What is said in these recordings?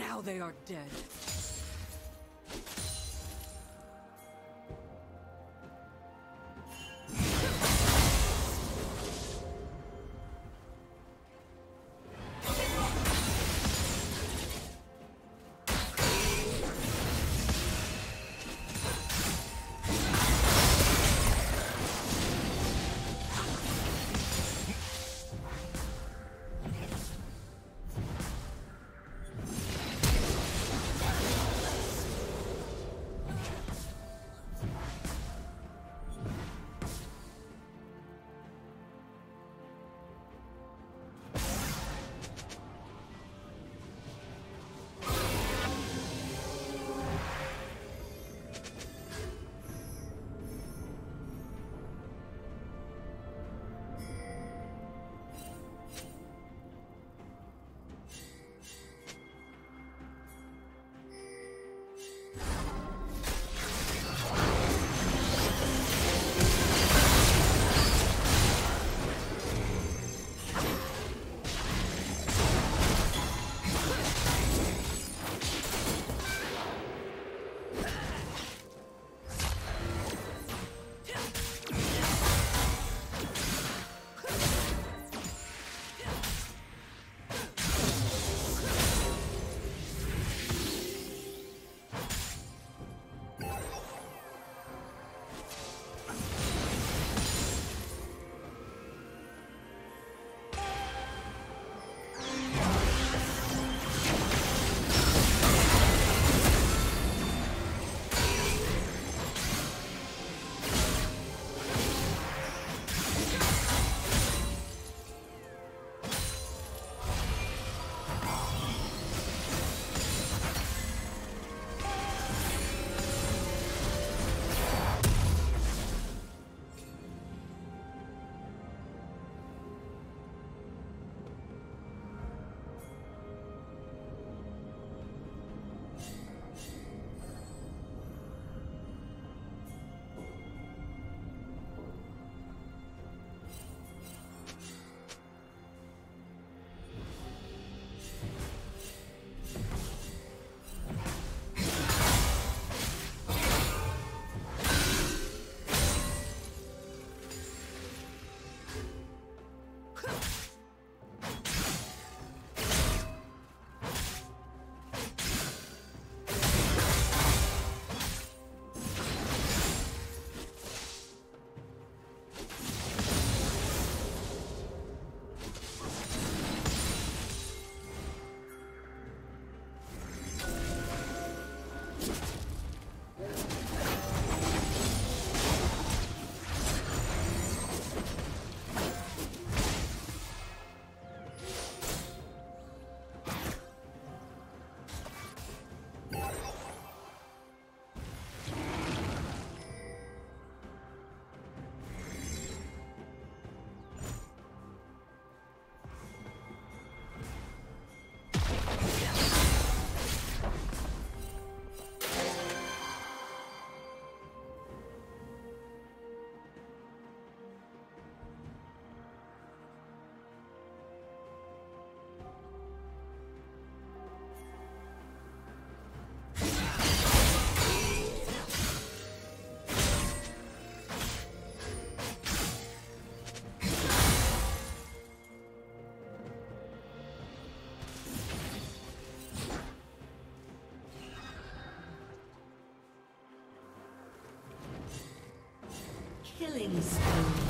Now they are dead. Killing spree.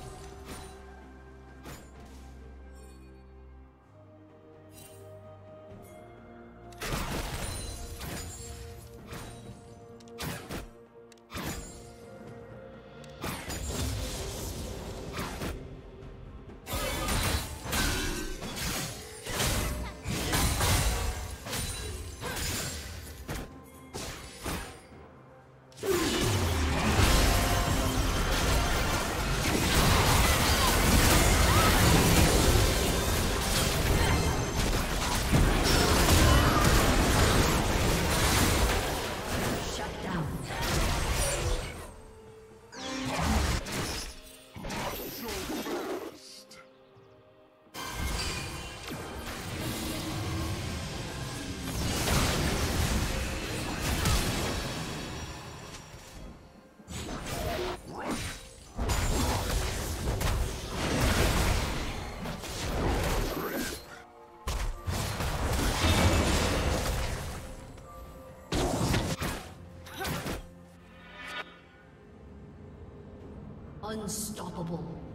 Unstoppable.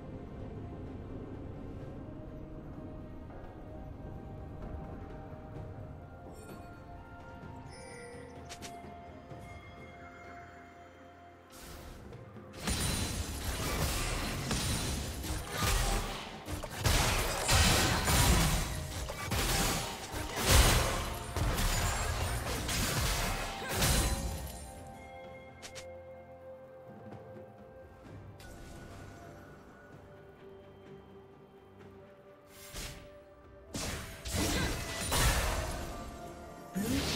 Blue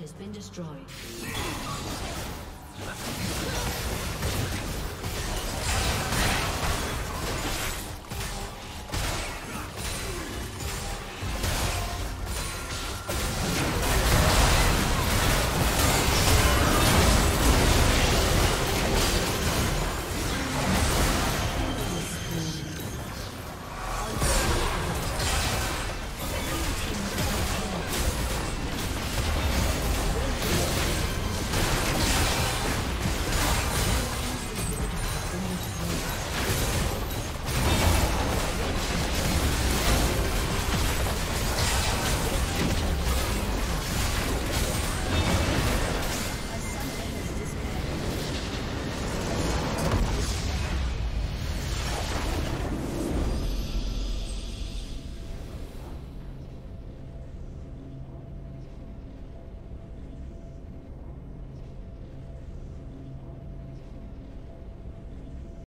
has been destroyed.